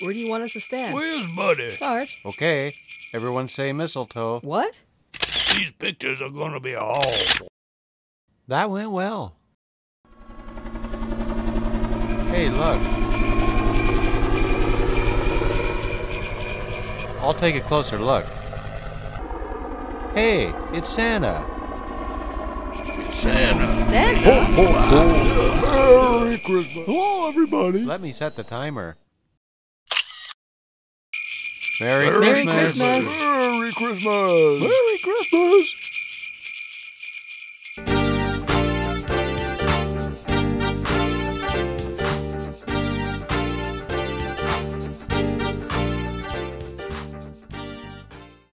Where do you want us to stand? Where's Buddy? Sarge. Okay, everyone say mistletoe. What? These pictures are gonna be awful. That went well. Hey, look. I'll take a closer look. Hey, it's Santa. It's Santa. Santa? Merry Christmas. Hello, everybody. Let me set the timer. Merry, Merry Christmas. Christmas. Merry Christmas. Merry Christmas.